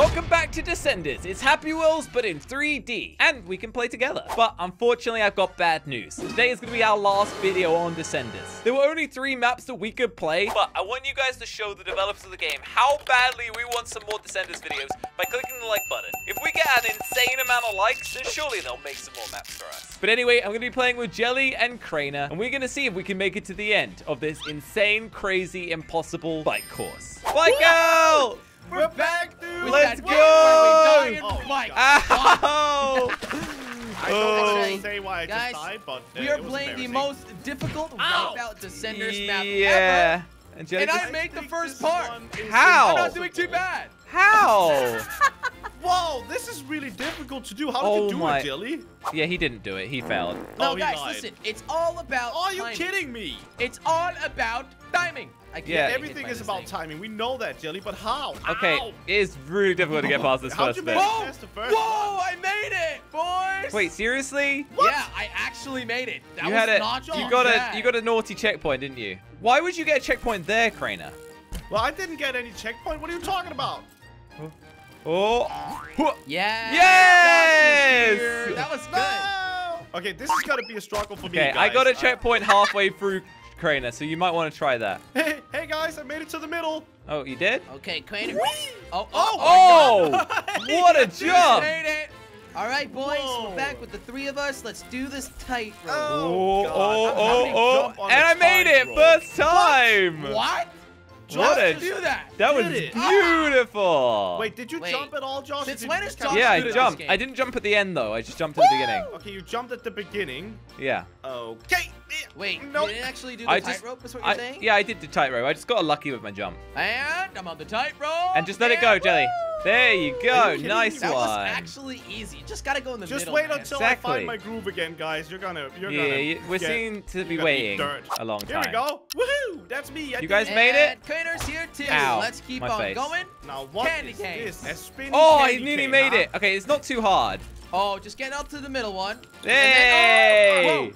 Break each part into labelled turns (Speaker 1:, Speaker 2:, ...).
Speaker 1: Welcome back to Descenders. It's Happy Wheels, but in 3D. And we can play together. But unfortunately, I've got bad news. Today is going to be our last video on Descenders. There were only three maps that we could play, but I want you guys to show the developers of the game how badly we want some more Descenders videos by clicking the like button. If we get an insane amount of likes, then surely they'll make some more maps for us. But anyway, I'm going to be playing with Jelly and Crainer, and we're going to see if we can make it to the end of this insane, crazy, impossible bike course. Bike out!
Speaker 2: We're back, dude.
Speaker 3: With
Speaker 1: Let's go!
Speaker 3: game where
Speaker 2: Oh,
Speaker 3: in Mike.
Speaker 1: Ow!
Speaker 2: I don't want say why I
Speaker 3: Guys,
Speaker 2: just died, but uh,
Speaker 3: we are playing the most difficult
Speaker 2: Ow.
Speaker 3: wipeout descenders map
Speaker 1: yeah. And Jelly
Speaker 3: And I
Speaker 1: just-
Speaker 3: made the first part.
Speaker 1: How?
Speaker 3: I'm not doing too bad.
Speaker 1: How?
Speaker 2: Whoa, this is really difficult to do. How
Speaker 1: Oh
Speaker 2: did you do
Speaker 1: my-
Speaker 2: it, Dilly?
Speaker 1: yeah, he didn't do it. He failed.
Speaker 3: No,
Speaker 2: Oh,
Speaker 3: guys,
Speaker 2: lied.
Speaker 3: listen. It's all about.
Speaker 2: Are you
Speaker 3: timing.
Speaker 2: kidding me?
Speaker 3: It's all about timing. I can't
Speaker 1: Yeah.
Speaker 2: Everything is about
Speaker 3: thing.
Speaker 2: timing. We know that, Jelly, but how?
Speaker 1: Okay,
Speaker 2: How?
Speaker 1: it is really difficult to get past this
Speaker 2: How'd
Speaker 1: first
Speaker 2: you
Speaker 1: bit.
Speaker 3: Whoa!
Speaker 2: First
Speaker 3: Whoa!
Speaker 2: one.
Speaker 3: I made it, boys.
Speaker 1: Wait, seriously?
Speaker 3: Yeah, I actually made it. That
Speaker 1: you
Speaker 3: was
Speaker 1: had a you got
Speaker 3: bad.
Speaker 1: a you got a naughty checkpoint, didn't you? Why would you get a checkpoint there, Crainer?
Speaker 2: Well, I didn't get any checkpoint. What are you talking about?
Speaker 1: Oh, oh. Huh.
Speaker 3: Yeah.
Speaker 1: Yes!
Speaker 3: Here. That was good.
Speaker 2: No! Okay, this is gonna be a struggle for me,
Speaker 1: okay.
Speaker 2: guys.
Speaker 1: I got a checkpoint halfway through Crainer, so you might want to try that.
Speaker 2: hey, hey, guys, I made it to the middle.
Speaker 1: Oh, you did?
Speaker 3: Okay, Crainer. Oh,
Speaker 2: Oh,
Speaker 1: Oh, oh, oh what a
Speaker 3: You
Speaker 1: jump!
Speaker 3: made it. All right, boys,
Speaker 2: Whoa.
Speaker 3: we're back with the three of us. Let's do this tight rope.
Speaker 1: Oh,
Speaker 2: God.
Speaker 1: oh,
Speaker 2: How
Speaker 1: oh, oh, and
Speaker 2: a
Speaker 1: I made it
Speaker 2: tightrope?
Speaker 1: first time.
Speaker 3: What?
Speaker 1: What
Speaker 3: Just
Speaker 1: a-
Speaker 3: to do that.
Speaker 1: That was
Speaker 2: it?
Speaker 1: beautiful.
Speaker 2: Wait, did you
Speaker 3: Wait.
Speaker 2: jump at all, Josh?
Speaker 3: Since
Speaker 2: did
Speaker 3: when
Speaker 2: you
Speaker 3: is
Speaker 2: just kinda
Speaker 3: Josh
Speaker 1: yeah, I
Speaker 3: good at this
Speaker 1: jumped. I didn't jump at the end though. I just jumped at the beginning.
Speaker 2: Okay, you jumped at the beginning.
Speaker 1: Yeah.
Speaker 2: Okay.
Speaker 3: Wait,
Speaker 2: Nope.
Speaker 3: you didn't actually do the tightrope, is what you're
Speaker 1: I,
Speaker 3: saying?
Speaker 1: yeah, I did the tightrope. I just got lucky with my jump.
Speaker 3: And I'm on the tightrope.
Speaker 1: And just let it
Speaker 3: and
Speaker 1: go, Jelly. There you go.
Speaker 2: you
Speaker 1: Nice
Speaker 2: me?
Speaker 3: That
Speaker 1: one.
Speaker 3: was actually easy. You just gotta go in the
Speaker 2: Just
Speaker 3: middle.
Speaker 2: wait until
Speaker 1: Exactly.
Speaker 2: I find my groove again, guys. You're gonna, you're
Speaker 1: yeah,
Speaker 2: gonna.
Speaker 1: you- we're
Speaker 2: get-
Speaker 1: seen to be
Speaker 2: you're gonna eat
Speaker 1: waiting a long time.
Speaker 2: Here we go. Woohoo! That's me. I
Speaker 1: You guys
Speaker 2: it.
Speaker 1: made it?
Speaker 3: And Crainer's here too.
Speaker 1: Ow,
Speaker 3: Let's keep
Speaker 1: my
Speaker 3: on
Speaker 1: face.
Speaker 3: going.
Speaker 2: Now what
Speaker 3: Candy
Speaker 2: is
Speaker 3: cane.
Speaker 2: this? A spinning
Speaker 1: Oh, I nearly
Speaker 2: cane,
Speaker 1: made
Speaker 2: huh?
Speaker 1: it. Okay, it's not too hard.
Speaker 3: Oh, just get up to the middle one.
Speaker 1: Hey!
Speaker 3: then, oh, whoa.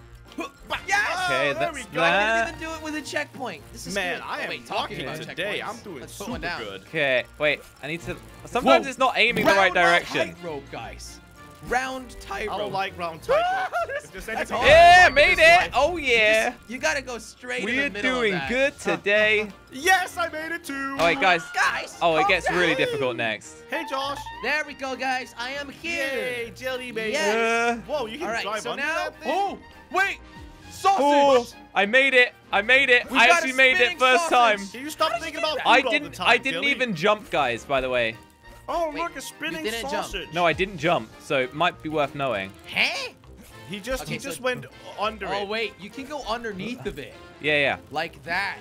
Speaker 3: Yes!
Speaker 1: Okay,
Speaker 2: there
Speaker 1: that's
Speaker 2: we go.
Speaker 3: I
Speaker 1: that.
Speaker 3: didn't even do it with a checkpoint. This is
Speaker 2: Man,
Speaker 3: good.
Speaker 2: I
Speaker 3: oh,
Speaker 2: am
Speaker 3: wait, talking
Speaker 2: rocking
Speaker 3: about
Speaker 2: today.
Speaker 3: checkpoints.
Speaker 2: I'm doing
Speaker 3: Let's
Speaker 2: super
Speaker 3: down.
Speaker 2: good.
Speaker 1: Okay, wait. I need to. Sometimes
Speaker 3: Whoa.
Speaker 1: it's not aiming the right
Speaker 3: Round
Speaker 1: direction.
Speaker 3: Tightrope, guys. Round tightrope.
Speaker 2: I don't like round tightrope.
Speaker 3: That's-
Speaker 2: If there's
Speaker 3: that's
Speaker 2: anything
Speaker 3: hard.
Speaker 2: I
Speaker 1: Yeah,
Speaker 2: like
Speaker 1: made it.
Speaker 2: life-
Speaker 1: Oh yeah.
Speaker 3: You gotta go straight in
Speaker 1: We're
Speaker 3: the middle
Speaker 1: doing
Speaker 3: of that.
Speaker 1: good today.
Speaker 2: Yes, I made it too.
Speaker 1: Oh wait, guys.
Speaker 3: Guys.
Speaker 1: Oh, it
Speaker 3: calm
Speaker 1: gets really difficult next.
Speaker 2: Hey, Josh.
Speaker 3: There we go, guys. I am here.
Speaker 2: Yay, jelly baby.
Speaker 3: Yes.
Speaker 1: Uh,
Speaker 2: Whoa, you can
Speaker 3: All right,
Speaker 2: drive
Speaker 3: so
Speaker 2: under
Speaker 3: now.
Speaker 2: that thing?
Speaker 3: Oh, wait. Sausage.
Speaker 1: Oh, I made it. I made it.
Speaker 3: We
Speaker 1: I actually made it first
Speaker 3: sausage.
Speaker 1: time.
Speaker 2: Can you stop
Speaker 3: How
Speaker 2: thinking
Speaker 3: you
Speaker 2: about
Speaker 3: that?
Speaker 2: food
Speaker 1: I
Speaker 2: all the
Speaker 1: didn't.
Speaker 2: time,
Speaker 1: I didn't
Speaker 2: Jelly?
Speaker 1: even jump, guys. By the way.
Speaker 2: Oh,
Speaker 3: Wait,
Speaker 2: look, a spinning
Speaker 3: didn't jump.
Speaker 2: sausage.
Speaker 1: No, I didn't jump, so it might be worth knowing.
Speaker 3: Huh?
Speaker 2: He just he
Speaker 3: Okay, so-
Speaker 2: just went under
Speaker 3: Oh
Speaker 2: it.
Speaker 3: Oh wait, you can go underneath of it,
Speaker 1: Yeah, yeah.
Speaker 3: like that.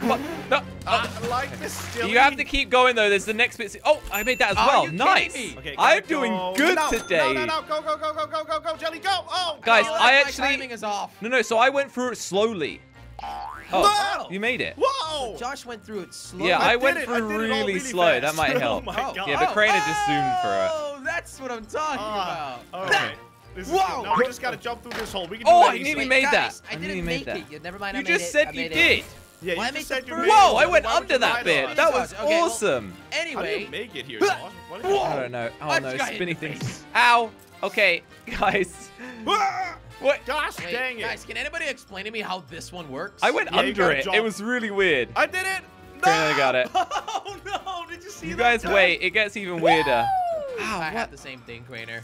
Speaker 1: What? No.
Speaker 2: I like this jelly.
Speaker 1: You have to keep going though. There's the next bit. Oh, I made that as
Speaker 3: Are
Speaker 1: well.
Speaker 3: you
Speaker 1: nice.
Speaker 3: me?
Speaker 2: Okay,
Speaker 1: I'm
Speaker 2: gotta
Speaker 1: doing good
Speaker 2: no,
Speaker 1: today.
Speaker 2: No, no, no, go, go, go, go, go, go, go, jelly, go. Oh,
Speaker 1: Guys,
Speaker 3: feel
Speaker 1: I
Speaker 3: like my
Speaker 1: actually-
Speaker 3: timing is off.
Speaker 1: No, no. So I went through it slowly. Oh,
Speaker 3: Wow.
Speaker 1: you made it.
Speaker 2: Whoa.
Speaker 3: Josh went through it slowly.
Speaker 1: Yeah, I,
Speaker 2: did
Speaker 1: went
Speaker 2: it.
Speaker 1: through
Speaker 2: I did it all
Speaker 1: really,
Speaker 2: really
Speaker 1: slow.
Speaker 2: fast.
Speaker 1: That might
Speaker 2: Oh
Speaker 1: help.
Speaker 2: my
Speaker 3: Oh.
Speaker 2: God.
Speaker 1: Yeah, but Crainer just zoomed for it.
Speaker 3: Oh, that's what I'm talking
Speaker 2: Ah,
Speaker 3: about.
Speaker 2: all right. This is
Speaker 3: Whoa.
Speaker 2: Now we just gotta jump through this hole. We can do
Speaker 1: Oh,
Speaker 2: that
Speaker 1: I
Speaker 2: easily.
Speaker 1: nearly
Speaker 3: Wait,
Speaker 1: made
Speaker 3: guys,
Speaker 1: that.
Speaker 3: I
Speaker 1: I
Speaker 3: didn't
Speaker 1: nearly
Speaker 3: make
Speaker 1: that.
Speaker 3: it. You never mind.
Speaker 1: You
Speaker 3: I made
Speaker 1: just
Speaker 3: it.
Speaker 1: said
Speaker 3: I
Speaker 1: you
Speaker 3: made
Speaker 1: did.
Speaker 3: It.
Speaker 2: Yeah,
Speaker 3: Well, I
Speaker 2: you just said you made it.
Speaker 1: Whoa, I went
Speaker 2: why would
Speaker 1: under that bit. That was
Speaker 3: Okay, well-
Speaker 1: awesome.
Speaker 2: How do you
Speaker 3: Anyway,
Speaker 2: make it here, Josh? What are you
Speaker 1: I don't know. Oh no,
Speaker 3: guy
Speaker 1: spinny things. Ow. Okay, guys. What?
Speaker 2: Gosh
Speaker 3: wait,
Speaker 2: dang it.
Speaker 3: guys, can anybody explain to me how this one works?
Speaker 1: I went
Speaker 2: Yeah,
Speaker 1: under it.
Speaker 2: jump.
Speaker 1: It was really weird.
Speaker 2: I did it. No!
Speaker 1: Crainer got it.
Speaker 2: Oh no! Did you see
Speaker 1: You
Speaker 2: that?
Speaker 1: guys
Speaker 2: Josh?
Speaker 1: wait. It gets even weirder. Ow,
Speaker 3: I
Speaker 1: what?
Speaker 3: had the same thing, Crainer.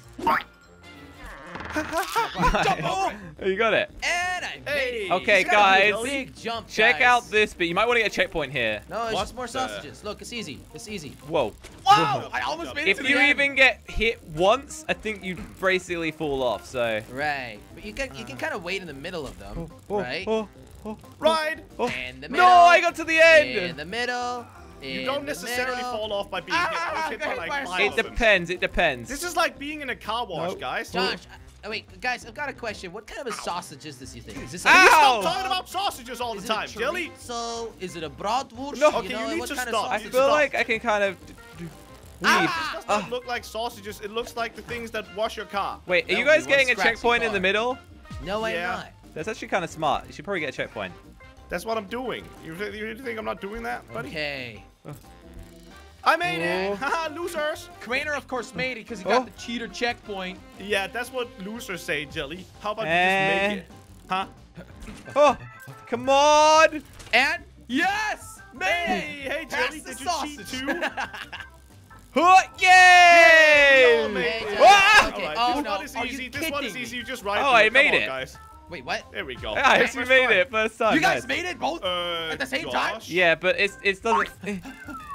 Speaker 1: Oh, you got it.
Speaker 3: And I made
Speaker 2: Hey.
Speaker 3: it.
Speaker 1: Okay,
Speaker 3: You a
Speaker 1: guys.
Speaker 3: Big jump.
Speaker 1: Check
Speaker 3: guys.
Speaker 1: out this bit. You might want to get a checkpoint here.
Speaker 3: No, it's
Speaker 2: What
Speaker 3: just more
Speaker 2: the-
Speaker 3: sausages. Look, it's easy. It's easy.
Speaker 1: Whoa.
Speaker 3: Wow! I almost made it
Speaker 1: If
Speaker 3: to
Speaker 1: you
Speaker 3: the end.
Speaker 1: even get hit once, I think you basically fall off. So.
Speaker 3: Right, but you can you can kind of wait in the middle of them, right?
Speaker 1: Oh, oh,
Speaker 2: Ride.
Speaker 1: oh.
Speaker 3: In the middle.
Speaker 1: No, I got to the end!
Speaker 3: In
Speaker 1: end.
Speaker 3: the middle.
Speaker 2: You don't necessarily
Speaker 3: middle.
Speaker 2: fall off by being hit.
Speaker 3: Ah,
Speaker 2: was hit by
Speaker 3: hit
Speaker 2: like five
Speaker 1: It depends. It depends.
Speaker 2: This is like being in a car wash,
Speaker 1: Nope.
Speaker 2: guys.
Speaker 3: Josh, I, oh, wait, guys, I've got a question. What kind of a sausage is this? You think? Is this a,
Speaker 1: Ow!
Speaker 2: Stop talking about sausages all
Speaker 3: is
Speaker 2: the time,
Speaker 3: it a
Speaker 2: Jelly.
Speaker 3: chorizo? Is it a bratwurst?
Speaker 1: No.
Speaker 3: you know,
Speaker 2: you need to stop.
Speaker 1: I feel
Speaker 2: Stop.
Speaker 1: like I can kind of. d- d-
Speaker 3: Ah!
Speaker 1: weave.
Speaker 2: This does not
Speaker 1: Ah.
Speaker 2: look like sausages. It looks like the things that wash your car.
Speaker 1: Wait, are you guys getting a checkpoint in the middle?
Speaker 3: No, I'm
Speaker 2: Yeah.
Speaker 3: not.
Speaker 1: That's actually kind of smart. You should probably get a checkpoint.
Speaker 2: That's what I'm doing. You, you think I'm not doing that, buddy?
Speaker 3: Okay.
Speaker 2: I made
Speaker 1: Oh.
Speaker 2: it. Haha, losers.
Speaker 3: Crainer, of course, made it because he
Speaker 1: Oh.
Speaker 3: got the cheater checkpoint.
Speaker 2: Yeah, that's what losers say, Jelly. How about you
Speaker 1: Eh.
Speaker 2: just make it? Huh?
Speaker 1: Oh, come on.
Speaker 3: And yes, made
Speaker 2: Hey,
Speaker 3: it.
Speaker 2: hey, Jelly,
Speaker 3: the
Speaker 2: did you
Speaker 3: sausage.
Speaker 2: cheat too?
Speaker 1: Oh, yay!
Speaker 2: all made
Speaker 3: it.
Speaker 1: Ah!
Speaker 3: Okay,
Speaker 2: Alright,
Speaker 3: oh
Speaker 2: this
Speaker 3: no,
Speaker 2: one is
Speaker 3: are
Speaker 2: easy. This one is easy. You just ride
Speaker 1: Oh, I.
Speaker 2: Come
Speaker 1: made
Speaker 2: on,
Speaker 1: it.
Speaker 2: guys.
Speaker 3: Wait, what?
Speaker 2: There we go.
Speaker 1: Yeah, I actually
Speaker 2: First
Speaker 1: made
Speaker 2: try.
Speaker 1: it first time.
Speaker 3: You guys
Speaker 1: nice.
Speaker 3: made it both
Speaker 2: Uh,
Speaker 3: at the same time?
Speaker 1: Yeah, but it's it's doesn't.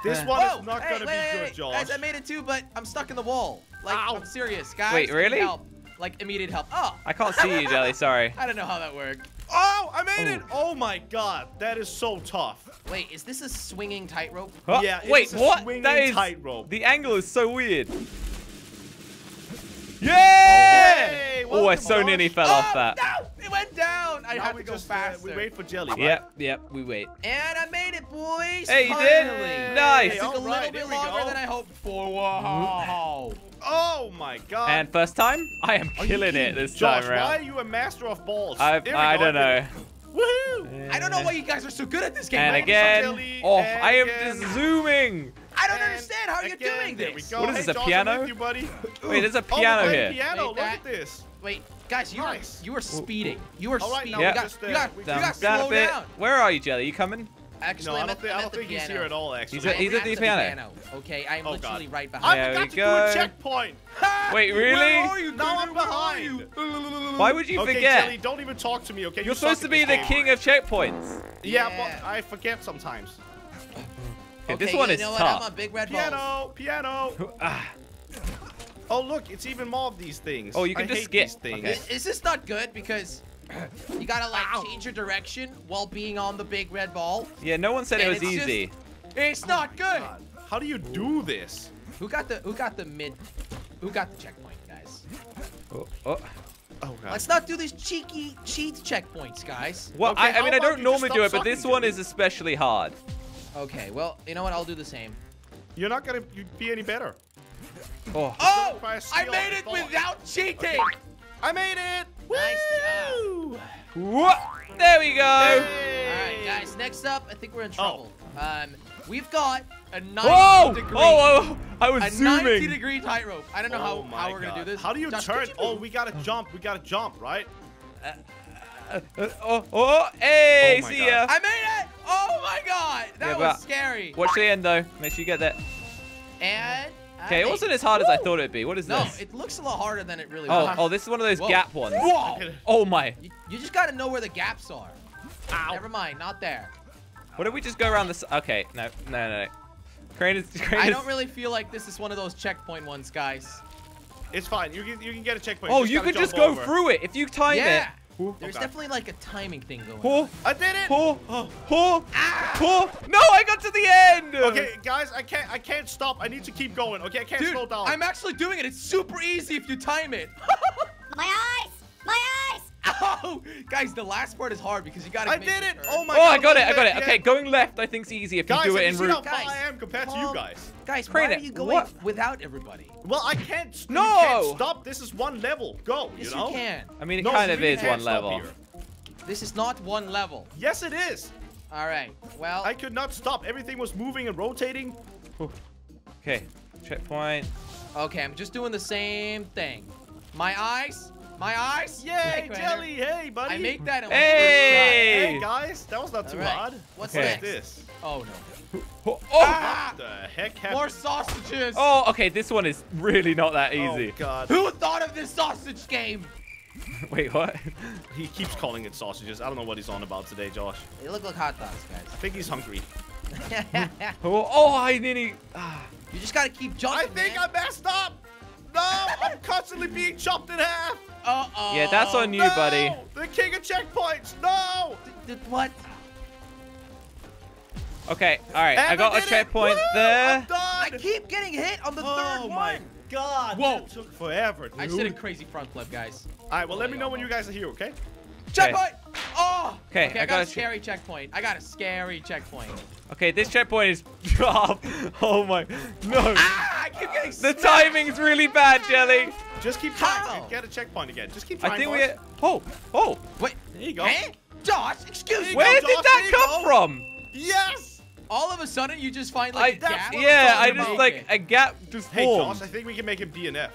Speaker 2: This
Speaker 3: Uh,
Speaker 2: one
Speaker 3: Whoa,
Speaker 2: is not
Speaker 3: hey,
Speaker 2: gonna
Speaker 3: wait,
Speaker 2: be
Speaker 3: wait,
Speaker 2: good,
Speaker 3: wait.
Speaker 2: Josh.
Speaker 3: Guys, I made it too, but I'm stuck in the wall. Like,
Speaker 2: Ow.
Speaker 3: I'm serious, guys.
Speaker 1: Wait, really?
Speaker 3: Help. Like, immediate help. Oh,
Speaker 1: I can't see you, Jelly. Sorry.
Speaker 3: I don't know how that worked.
Speaker 2: Oh, I made it!
Speaker 1: Oh.
Speaker 2: Oh my god, that is so tough.
Speaker 3: Wait, is this a swinging tightrope?
Speaker 1: Oh,
Speaker 2: Yeah, it
Speaker 1: wait,
Speaker 2: a
Speaker 1: what?
Speaker 2: swinging
Speaker 1: That is
Speaker 2: tightrope.
Speaker 1: the angle is so weird.
Speaker 2: Hey,
Speaker 1: Oh, I so
Speaker 2: Josh.
Speaker 1: nearly fell
Speaker 3: oh,
Speaker 1: off that.
Speaker 3: No, it went down. I
Speaker 2: Now
Speaker 3: had
Speaker 2: we
Speaker 3: to go
Speaker 2: just uh,
Speaker 3: faster.
Speaker 2: we wait for Jelly. Right?
Speaker 1: Yep, yep. We wait.
Speaker 3: And I made it, boys.
Speaker 1: Hey, you
Speaker 3: Finally.
Speaker 1: did? Nice.
Speaker 3: It took a little
Speaker 2: right,
Speaker 3: bit longer than I hoped for. Wow.
Speaker 2: Oh my god.
Speaker 1: And first time, I am
Speaker 2: Are
Speaker 1: killing it this
Speaker 2: Josh,
Speaker 1: time around.
Speaker 2: why are you a master of balls?
Speaker 1: I
Speaker 2: There we
Speaker 1: I
Speaker 2: go,
Speaker 1: don't know.
Speaker 2: Woohoo!
Speaker 3: I don't know why you guys are so good at this game.
Speaker 1: And again, oh, I am just zooming.
Speaker 3: I don't
Speaker 2: And
Speaker 3: understand how you're
Speaker 2: again,
Speaker 3: doing
Speaker 2: there we
Speaker 3: this.
Speaker 2: go.
Speaker 1: What is
Speaker 2: Hey,
Speaker 1: this, a
Speaker 2: Josh,
Speaker 1: piano?
Speaker 2: you, buddy.
Speaker 1: Wait, there's a
Speaker 2: Oh, we're
Speaker 1: piano
Speaker 2: playing
Speaker 1: here.
Speaker 2: Piano.
Speaker 3: Take
Speaker 2: Look at this.
Speaker 3: Wait, guys, you
Speaker 2: Nice.
Speaker 3: are you are speeding. You are
Speaker 2: All right,
Speaker 3: speeding.
Speaker 2: now
Speaker 3: you got,
Speaker 2: just, uh,
Speaker 3: you got,
Speaker 2: we
Speaker 3: you got
Speaker 1: Down
Speaker 3: slow down.
Speaker 1: Where are you, Jelly? You coming?
Speaker 3: Actually,
Speaker 2: No, I
Speaker 3: I'm
Speaker 2: don't
Speaker 3: at,
Speaker 2: think, I don't
Speaker 3: at the
Speaker 2: think he's
Speaker 3: piano.
Speaker 2: here at all. Actually.
Speaker 1: He's at- he's at the piano.
Speaker 3: Okay, I'm
Speaker 2: Oh,
Speaker 3: literally
Speaker 2: God.
Speaker 3: right
Speaker 2: I
Speaker 3: behind.
Speaker 1: There
Speaker 2: forgot to
Speaker 1: go.
Speaker 2: do a checkpoint.
Speaker 1: Wait, really?
Speaker 3: Where
Speaker 1: really?
Speaker 3: are you?
Speaker 2: Now I'm
Speaker 3: Where are you?
Speaker 1: Why would you
Speaker 2: okay,
Speaker 1: forget?
Speaker 2: Jelly, don't even talk to me, okay?
Speaker 1: You're
Speaker 2: You suck
Speaker 1: supposed to be the
Speaker 2: game.
Speaker 1: king of checkpoints.
Speaker 2: Yeah,
Speaker 3: Yeah.
Speaker 2: but I forget sometimes.
Speaker 1: Okay, this
Speaker 3: Okay,
Speaker 1: one
Speaker 3: you
Speaker 1: is
Speaker 3: know what? I'm
Speaker 1: tough.
Speaker 3: on big red balls.
Speaker 2: Piano, piano.
Speaker 1: Ah,
Speaker 2: Oh, look, it's even more of these things.
Speaker 1: Oh, you can
Speaker 2: I
Speaker 1: just
Speaker 2: hate
Speaker 1: skip.
Speaker 2: These things.
Speaker 1: Okay.
Speaker 3: Is, is this not good? Because you gotta like
Speaker 2: Ow.
Speaker 3: change your direction while being on the big red ball.
Speaker 1: yeah, no one said it was
Speaker 3: it's just-
Speaker 1: easy.
Speaker 3: It's not good.
Speaker 2: God, How do you do this?
Speaker 3: Who got the Who got the mid? Who got the checkpoint, guys?
Speaker 1: Oh, oh.
Speaker 2: Oh, God.
Speaker 3: Let's not do these cheeky cheat checkpoints, guys.
Speaker 1: Well,
Speaker 2: Okay,
Speaker 1: I, I mean, I don't normally do it, but this one is especially hard.
Speaker 3: Okay, well, you know what? I'll do the same.
Speaker 2: You're not gonna be any better.
Speaker 1: Oh,
Speaker 3: Oh! I made it without cheating!
Speaker 2: I made it.
Speaker 3: Nice
Speaker 2: Woo!
Speaker 1: what? There we go.
Speaker 2: Hey.
Speaker 3: Alright, guys, next up, I think we're in
Speaker 2: Oh.
Speaker 3: trouble. Um, we've got a 90
Speaker 1: Whoa!
Speaker 3: degree.
Speaker 1: Oh, oh, I was
Speaker 3: a 90
Speaker 1: zooming.
Speaker 3: degree tightrope. I don't know
Speaker 2: Oh
Speaker 3: how, how we're gonna do this.
Speaker 2: How do you
Speaker 3: Josh,
Speaker 2: turn?
Speaker 3: you
Speaker 2: oh, we gotta jump. We gotta jump, right?
Speaker 1: Uh, oh, oh, hey,
Speaker 2: Oh
Speaker 1: see
Speaker 2: God.
Speaker 1: ya.
Speaker 3: I made it! Oh my god! That
Speaker 1: Yeah,
Speaker 3: was scary.
Speaker 1: Watch the end though. Make sure you get that.
Speaker 3: And
Speaker 1: Okay, it wasn't as hard as I thought it'd be. What is
Speaker 3: No,
Speaker 1: this?
Speaker 3: No, it looks a lot harder than it really
Speaker 1: Oh,
Speaker 3: was.
Speaker 1: oh, this is one of those
Speaker 3: Whoa.
Speaker 1: gap ones.
Speaker 3: Whoa!
Speaker 1: Oh my.
Speaker 3: You, you just gotta know where the gaps are.
Speaker 2: Ow.
Speaker 3: Never mind, not there.
Speaker 1: What if we just go around this? Okay, no, no, no. no. Crane is. Crane
Speaker 3: I don't really feel like this is one of those checkpoint ones, guys.
Speaker 2: It's fine. You can you can get a checkpoint.
Speaker 1: Oh,
Speaker 2: just
Speaker 1: you
Speaker 2: gotta
Speaker 1: could just go
Speaker 2: over.
Speaker 1: through it if you time
Speaker 3: yeah.
Speaker 1: it. Oh,
Speaker 3: There's
Speaker 2: Okay.
Speaker 3: definitely like a timing thing going on.
Speaker 1: oh,
Speaker 2: I did it.
Speaker 1: oh,
Speaker 2: Oh.
Speaker 1: oh,
Speaker 3: Ah!
Speaker 1: oh. No, I got to the end.
Speaker 2: Okay, guys, I can't I can't stop. I need to keep going. Okay, I can't
Speaker 3: Dude,
Speaker 2: slow down.
Speaker 3: I'm actually doing it. It's super easy if you time it.
Speaker 4: My eyes! My
Speaker 3: oh, guys, the last part is hard because you gotta.
Speaker 2: I
Speaker 3: make
Speaker 2: did it.
Speaker 3: turn.
Speaker 2: Oh my
Speaker 1: Oh,
Speaker 2: god.
Speaker 1: I got it.
Speaker 2: I'm
Speaker 1: got it.
Speaker 2: left,
Speaker 1: Okay, going left, I think's easy if you do it in
Speaker 2: you seen
Speaker 1: route.
Speaker 2: how far I am compared to you guys?
Speaker 3: Guys,
Speaker 1: Crane
Speaker 3: why are you going
Speaker 1: What?
Speaker 3: without everybody?
Speaker 2: Well, I can't.
Speaker 1: No!
Speaker 2: can't stop. This is one level. Go.
Speaker 3: Yes,
Speaker 2: you know.
Speaker 3: you can.
Speaker 1: I mean, it
Speaker 2: No,
Speaker 1: kind
Speaker 2: you
Speaker 1: of is one level.
Speaker 2: here.
Speaker 3: This is not one level.
Speaker 2: Yes, it is.
Speaker 3: All right. Well,
Speaker 2: I could not stop. Everything was moving and rotating.
Speaker 1: Okay, checkpoint.
Speaker 3: okay, I'm just doing the same thing. My eyes. My eyes.
Speaker 2: Yay,
Speaker 3: Hey,
Speaker 2: Jelly. Hey, buddy.
Speaker 3: I make that in my
Speaker 1: Hey!
Speaker 2: Hey, guys. That was not too
Speaker 3: try. All right.
Speaker 2: hard.
Speaker 3: What's
Speaker 1: Okay.
Speaker 3: next?
Speaker 2: this?
Speaker 3: Oh no.
Speaker 1: Oh, oh.
Speaker 3: Ah!
Speaker 2: What the heck happened?
Speaker 3: More sausages.
Speaker 1: Oh, okay, this one is really not that easy.
Speaker 2: Oh, God.
Speaker 3: Who thought of this sausage game?
Speaker 1: Wait, what?
Speaker 2: He keeps calling it sausages. I don't know what he's on about today, Josh.
Speaker 3: They look like hot dogs, guys.
Speaker 2: I think he's hungry.
Speaker 1: Oh, oh I nearly. Ah.
Speaker 3: you just gotta keep jumping.
Speaker 2: I think
Speaker 3: man.
Speaker 2: I messed up. No, I'm constantly being chopped in half.
Speaker 3: Uh-oh.
Speaker 1: Yeah, that's on you,
Speaker 2: no,
Speaker 1: buddy.
Speaker 2: The king of checkpoints. No.
Speaker 3: D- d- what?
Speaker 1: Okay, all right, I got a checkpoint
Speaker 2: Woo,
Speaker 1: there.
Speaker 2: I'm.
Speaker 3: I keep getting hit on the
Speaker 2: oh
Speaker 3: third
Speaker 2: my god.
Speaker 3: Whoa.
Speaker 2: That took forever, dude.
Speaker 3: I just did a crazy front flip, guys.
Speaker 2: All right, well, let me know when you guys are here, okay?
Speaker 3: Checkpoint! Oh!
Speaker 1: Okay,
Speaker 3: okay
Speaker 1: I
Speaker 3: I,
Speaker 1: got
Speaker 3: got
Speaker 1: a
Speaker 3: a
Speaker 1: che-
Speaker 3: scary checkpoint. I got a scary checkpoint.
Speaker 1: Okay, this checkpoint is. oh my. No.
Speaker 3: Ah! I keep getting
Speaker 1: The
Speaker 3: smacked.
Speaker 1: timing's really bad, Jelly.
Speaker 2: Just keep trying.
Speaker 3: How?
Speaker 2: Get a checkpoint again. Just keep trying.
Speaker 1: I think we.
Speaker 2: boys.
Speaker 1: Oh, oh.
Speaker 3: Wait.
Speaker 2: There you go.
Speaker 3: Eh? Josh, excuse me.
Speaker 1: Where
Speaker 2: go,
Speaker 1: did
Speaker 2: Josh,
Speaker 1: that come
Speaker 2: go.
Speaker 1: from?
Speaker 2: Yes.
Speaker 3: all of a sudden you just find like a
Speaker 2: that's
Speaker 3: gap.
Speaker 1: yeah,
Speaker 2: I'm
Speaker 1: I
Speaker 2: talking
Speaker 1: just
Speaker 2: about.
Speaker 1: like a gap just
Speaker 2: Hey,
Speaker 1: formed.
Speaker 2: Josh, I think we can make him DNF.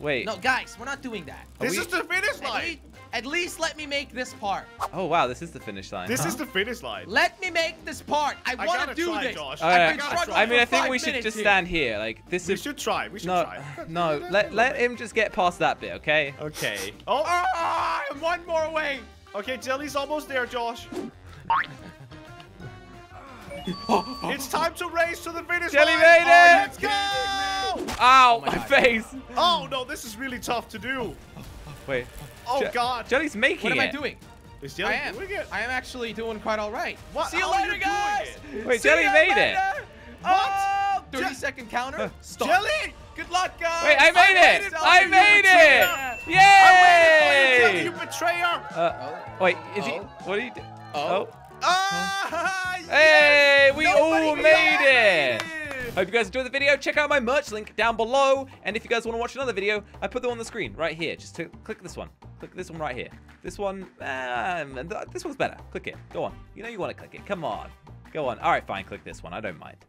Speaker 1: Wait.
Speaker 3: No, guys, we're not doing that.
Speaker 2: This
Speaker 1: we-
Speaker 2: is the finish
Speaker 3: At
Speaker 2: line.
Speaker 3: Least, at least let me make this part.
Speaker 1: Oh wow, this is the finish line.
Speaker 2: This
Speaker 1: huh?
Speaker 2: is the finish line.
Speaker 3: Let me make this part. I,
Speaker 2: I
Speaker 3: want
Speaker 2: gotta
Speaker 3: do
Speaker 2: try,
Speaker 3: this.
Speaker 2: Josh.
Speaker 1: All
Speaker 3: I've
Speaker 1: right.
Speaker 3: been struggling
Speaker 1: I mean, I think we should just
Speaker 3: here.
Speaker 1: stand here. Like this
Speaker 2: We
Speaker 1: is
Speaker 2: should try. We should
Speaker 1: no,
Speaker 2: try.
Speaker 1: no. Let let him just get past that bit, okay?
Speaker 2: Okay. Oh,
Speaker 3: Ah, I'm one more away.
Speaker 2: okay. Jelly's almost there, Josh. it's time to race to the finish
Speaker 1: Jelly
Speaker 2: line.
Speaker 1: made
Speaker 2: Oh,
Speaker 1: it!
Speaker 2: let's go!
Speaker 1: Ow,
Speaker 3: my
Speaker 1: my, face.
Speaker 2: Oh no, this is really tough to do.
Speaker 1: Wait.
Speaker 2: Oh
Speaker 1: Je-
Speaker 2: God.
Speaker 1: Jelly's making it.
Speaker 3: What am
Speaker 1: it.
Speaker 3: I doing?
Speaker 2: Is Jelly
Speaker 3: I am.
Speaker 2: doing it?
Speaker 3: I am actually doing quite all right.
Speaker 2: What?
Speaker 3: See you
Speaker 2: How are
Speaker 3: later,
Speaker 2: you doing
Speaker 3: guys.
Speaker 1: Wait,
Speaker 3: See
Speaker 1: Jelly
Speaker 3: ya
Speaker 1: made it.
Speaker 2: What?
Speaker 3: Oh, 30
Speaker 2: Je-
Speaker 3: second counter. Stop.
Speaker 2: Jelly!
Speaker 3: Good luck, guys.
Speaker 1: Wait, I made it!
Speaker 3: I'll
Speaker 1: I made
Speaker 3: betrayer.
Speaker 1: it!
Speaker 2: I waited for you, Jelly,
Speaker 1: Yay!
Speaker 2: you betrayer!
Speaker 1: Uh, oh. wait, is he?
Speaker 3: Oh.
Speaker 1: What are you? do-
Speaker 3: Oh.
Speaker 2: Ah!
Speaker 1: Hey, we
Speaker 3: Nobody
Speaker 1: all
Speaker 3: made
Speaker 1: made it!
Speaker 3: it.
Speaker 1: Hope you guys enjoyed the video. Check out my merch link down below. And if you guys want to watch another video, I put them on the screen right here. Just click this one. Click this one right here. This one, um, this one's better. Click it. Go on. You know you want to click it. Come on. Go on. All right, fine. Click this one. I don't mind.